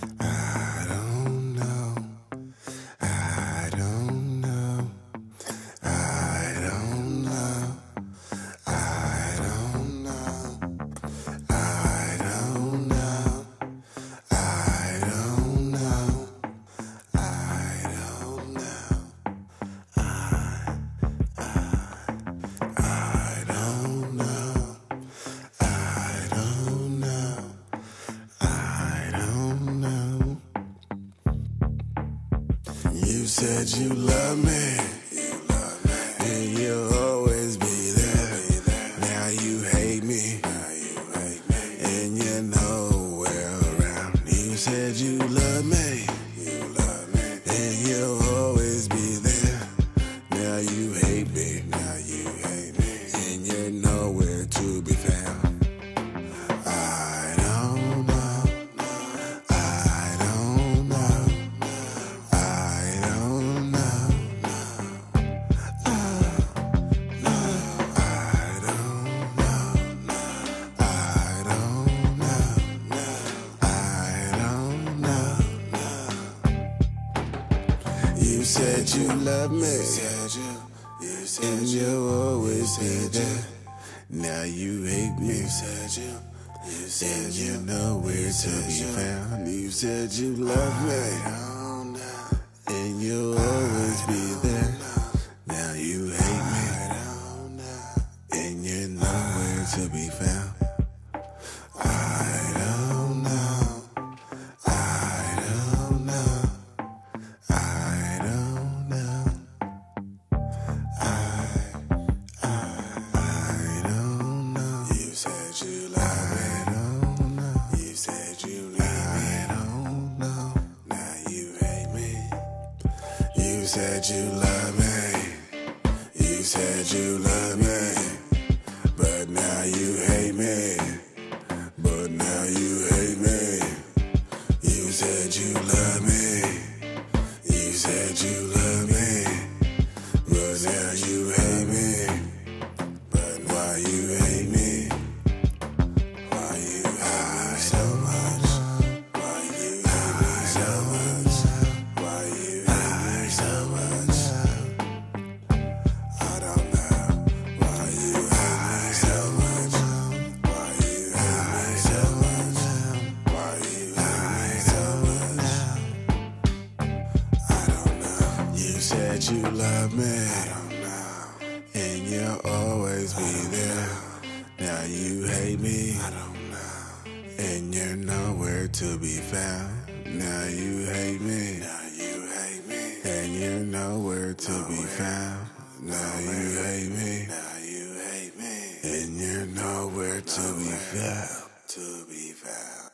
Uh, You said you love me. And you'll You said you love me. And you'll always be there. Now you hate me. You said you. You said and you're nowhere to be found. You said you love me. And you'll You said you love me. You said you love me. But now you hate me. But now you hate me. You said you love me. You said you love me. But now you hate me. But why you hate me? Why you hate me so much? Why you hate me so much? You you love me. And you'll always be there. Now you hate me. I don't know. And you're nowhere to be found. Now you hate me. Now you hate me. And you're nowhere to be found. Now you hate me. Now you hate me. And you're nowhere to be found. To be found.